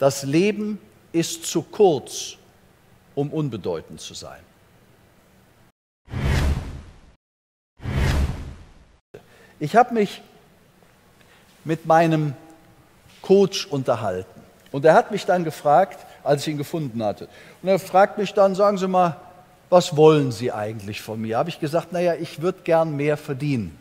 Das Leben ist zu kurz, um unbedeutend zu sein. Ich habe mich mit meinem Coach unterhalten und er hat mich dann gefragt, als ich ihn gefunden hatte. Und er fragt mich dann, sagen Sie mal, was wollen Sie eigentlich von mir? Habe ich gesagt, naja, ich würde gern mehr verdienen.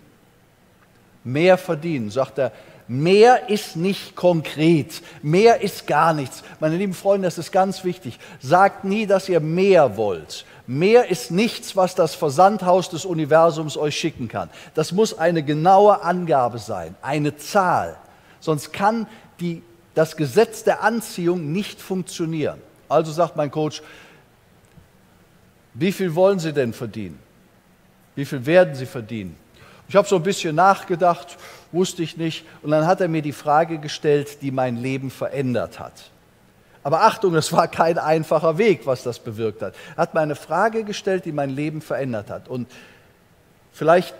Mehr verdienen, sagt er. Mehr ist nicht konkret, mehr ist gar nichts. Meine lieben Freunde, das ist ganz wichtig. Sagt nie, dass ihr mehr wollt. Mehr ist nichts, was das Versandhaus des Universums euch schicken kann. Das muss eine genaue Angabe sein, eine Zahl. Sonst kann die, das Gesetz der Anziehung nicht funktionieren. Also sagt mein Coach, wie viel wollen Sie denn verdienen? Wie viel werden Sie verdienen? Ich habe so ein bisschen nachgedacht, wusste ich nicht. Und dann hat er mir die Frage gestellt, die mein Leben verändert hat. Aber Achtung, das war kein einfacher Weg, was das bewirkt hat. Er hat mir eine Frage gestellt, die mein Leben verändert hat. Und vielleicht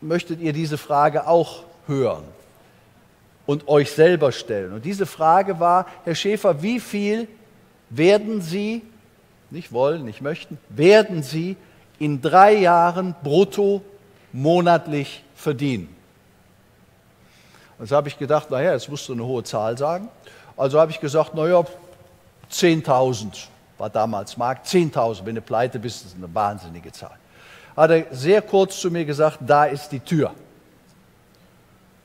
möchtet ihr diese Frage auch hören und euch selber stellen. Und diese Frage war, Herr Schäfer, wie viel werden Sie, nicht wollen, nicht möchten, werden Sie in drei Jahren brutto monatlich verdienen? Also habe ich gedacht, naja, jetzt musst du eine hohe Zahl sagen. Also habe ich gesagt, naja, 10.000 war damals Markt, 10.000, wenn du pleite bist, ist eine wahnsinnige Zahl. Hat er sehr kurz zu mir gesagt, da ist die Tür.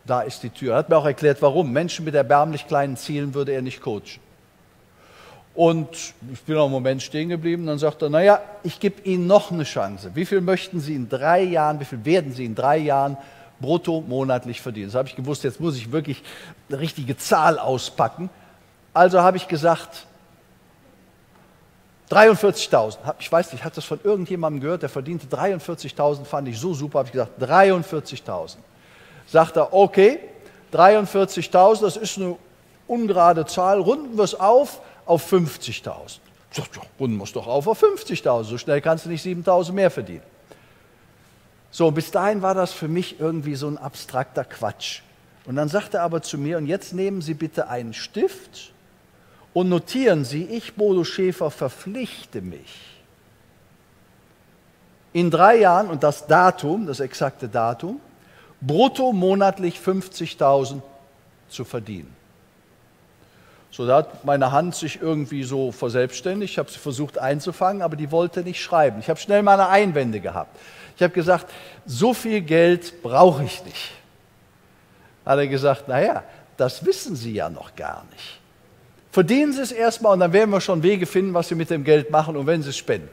Da ist die Tür. Er hat mir auch erklärt, warum. Menschen mit erbärmlich kleinen Zielen würde er nicht coachen. Und ich bin noch einen Moment stehen geblieben. Dann sagt er, naja, ich gebe Ihnen noch eine Chance. Wie viel möchten Sie in drei Jahren, wie viel werden Sie in drei Jahren brutto monatlich verdienen? Das habe ich gewusst, jetzt muss ich wirklich eine richtige Zahl auspacken. Also habe ich gesagt, 43.000. Ich weiß nicht, hat das von irgendjemandem gehört, der verdiente 43.000, fand ich so super, habe ich gesagt, 43.000. Sagt er, okay, 43.000, das ist eine ungerade Zahl, runden wir es auf auf 50.000. Sagt, ja, runden es doch auf auf 50.000, so schnell kannst du nicht 7.000 mehr verdienen. So, bis dahin war das für mich irgendwie so ein abstrakter Quatsch. Und dann sagt er aber zu mir, und jetzt nehmen Sie bitte einen Stift und notieren Sie, ich, Bodo Schäfer, verpflichte mich, in drei Jahren, und das Datum, das exakte Datum, brutto monatlich 50.000 zu verdienen. So, da hat meine Hand sich irgendwie so verselbstständigt. Ich habe sie versucht einzufangen, aber die wollte nicht schreiben. Ich habe schnell meine Einwände gehabt. Ich habe gesagt, so viel Geld brauche ich nicht. Hat er gesagt, naja, das wissen Sie ja noch gar nicht. Verdienen Sie es erstmal und dann werden wir schon Wege finden, was Sie mit dem Geld machen und wenn Sie es spenden.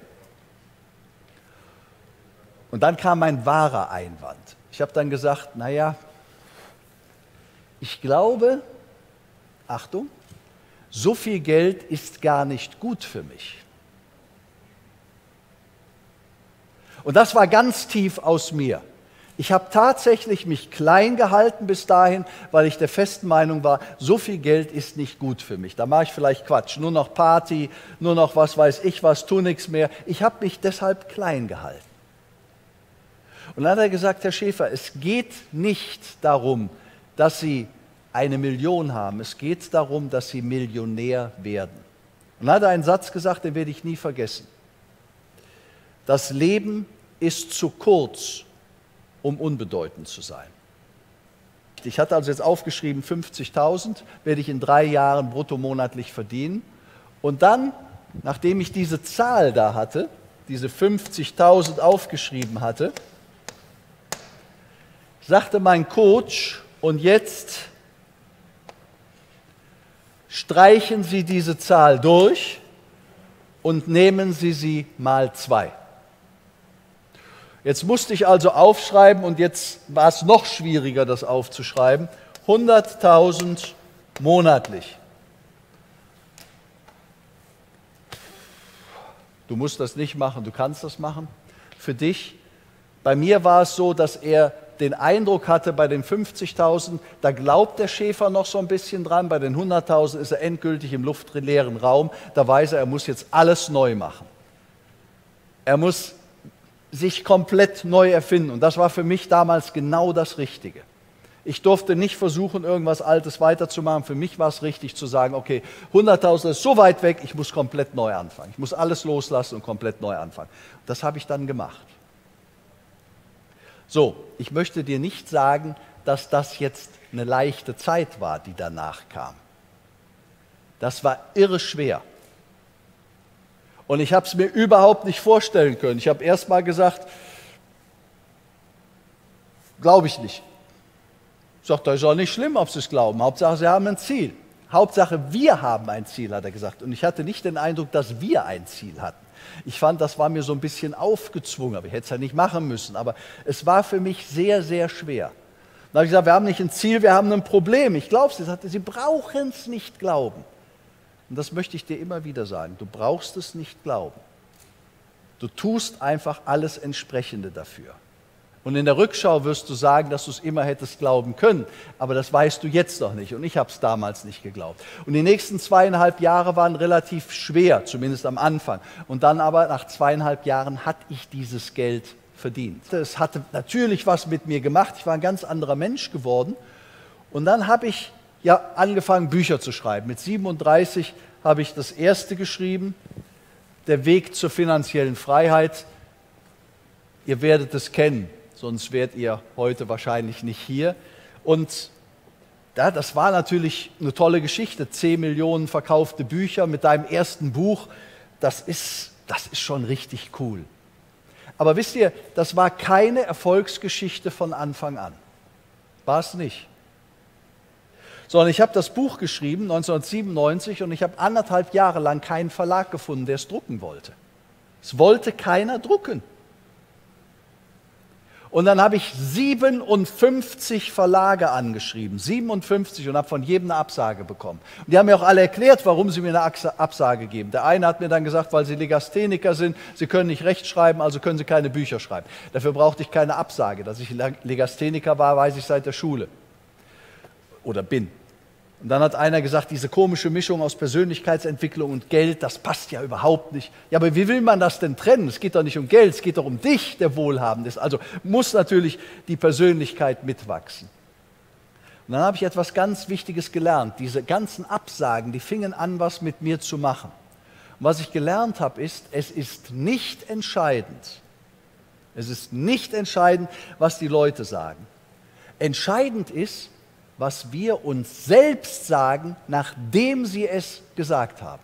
Und dann kam mein wahrer Einwand. Ich habe dann gesagt, naja, ich glaube, Achtung, so viel Geld ist gar nicht gut für mich. Und das war ganz tief aus mir. Ich habe tatsächlich mich klein gehalten bis dahin, weil ich der festen Meinung war, so viel Geld ist nicht gut für mich. Da mache ich vielleicht Quatsch, nur noch Party, nur noch was weiß ich was, tu nichts mehr. Ich habe mich deshalb klein gehalten. Und dann hat er gesagt, Herr Schäfer, es geht nicht darum, dass Sie eine Million haben. Es geht darum, dass Sie Millionär werden. Und hat er einen Satz gesagt, den werde ich nie vergessen. Das Leben ist zu kurz, um unbedeutend zu sein. Ich hatte also jetzt aufgeschrieben, 50.000 werde ich in drei Jahren brutto monatlich verdienen. Und dann, nachdem ich diese Zahl da hatte, diese 50.000 aufgeschrieben hatte, sagte mein Coach, und jetzt streichen Sie diese Zahl durch und nehmen Sie sie mal zwei. Jetzt musste ich also aufschreiben und jetzt war es noch schwieriger, das aufzuschreiben. 100.000 monatlich. Du musst das nicht machen, du kannst das machen. Für dich. Bei mir war es so, dass er den Eindruck hatte, bei den 50.000, da glaubt der Schäfer noch so ein bisschen dran, bei den 100.000 ist er endgültig im luftleeren Raum, da weiß er, er muss jetzt alles neu machen. Er muss sich komplett neu erfinden. Und das war für mich damals genau das Richtige. Ich durfte nicht versuchen, irgendwas Altes weiterzumachen. Für mich war es richtig zu sagen, okay, 100.000 ist so weit weg, ich muss komplett neu anfangen. Ich muss alles loslassen und komplett neu anfangen. Das habe ich dann gemacht. So, ich möchte dir nicht sagen, dass das jetzt eine leichte Zeit war, die danach kam. Das war irre schwer. Und ich habe es mir überhaupt nicht vorstellen können. Ich habe erst mal gesagt, glaube ich nicht. Sagt er, ist auch nicht schlimm, ob Sie es glauben. Hauptsache, Sie haben ein Ziel. Hauptsache, wir haben ein Ziel, hat er gesagt. Und ich hatte nicht den Eindruck, dass wir ein Ziel hatten. Ich fand, das war mir so ein bisschen aufgezwungen, aber ich hätte es ja nicht machen müssen. Aber es war für mich sehr, sehr schwer. Dann habe ich gesagt, wir haben nicht ein Ziel, wir haben ein Problem. Ich glaube es. Er sagte, Sie brauchen es nicht glauben. Und das möchte ich dir immer wieder sagen. Du brauchst es nicht glauben. Du tust einfach alles Entsprechende dafür. Und in der Rückschau wirst du sagen, dass du es immer hättest glauben können. Aber das weißt du jetzt noch nicht. Und ich habe es damals nicht geglaubt. Und die nächsten zweieinhalb Jahre waren relativ schwer, zumindest am Anfang. Und dann aber nach zweieinhalb Jahren hatte ich dieses Geld verdient. Es hatte natürlich was mit mir gemacht. Ich war ein ganz anderer Mensch geworden. Und dann habe ich ja angefangen, Bücher zu schreiben. Mit 37 habe ich das erste geschrieben, Der Weg zur finanziellen Freiheit. Ihr werdet es kennen sonst wärt ihr heute wahrscheinlich nicht hier. Und ja, das war natürlich eine tolle Geschichte. Zehn Millionen verkaufte Bücher mit deinem ersten Buch, das ist, das ist schon richtig cool. Aber wisst ihr, das war keine Erfolgsgeschichte von Anfang an. War es nicht. Sondern ich habe das Buch geschrieben 1997 und ich habe anderthalb Jahre lang keinen Verlag gefunden, der es drucken wollte. Es wollte keiner drucken. Und dann habe ich 57 Verlage angeschrieben, 57 und habe von jedem eine Absage bekommen. Und die haben mir auch alle erklärt, warum sie mir eine Absage geben. Der eine hat mir dann gesagt, weil sie Legastheniker sind, sie können nicht recht schreiben, also können sie keine Bücher schreiben. Dafür brauchte ich keine Absage. Dass ich Legastheniker war, weiß ich seit der Schule. Oder bin. Und dann hat einer gesagt, diese komische Mischung aus Persönlichkeitsentwicklung und Geld, das passt ja überhaupt nicht. Ja, aber wie will man das denn trennen? Es geht doch nicht um Geld, es geht doch um dich, der Wohlhabende ist. Also muss natürlich die Persönlichkeit mitwachsen. Und dann habe ich etwas ganz Wichtiges gelernt. Diese ganzen Absagen, die fingen an, was mit mir zu machen. Und was ich gelernt habe, ist, es ist nicht entscheidend. Es ist nicht entscheidend, was die Leute sagen. Entscheidend ist, was wir uns selbst sagen, nachdem sie es gesagt haben.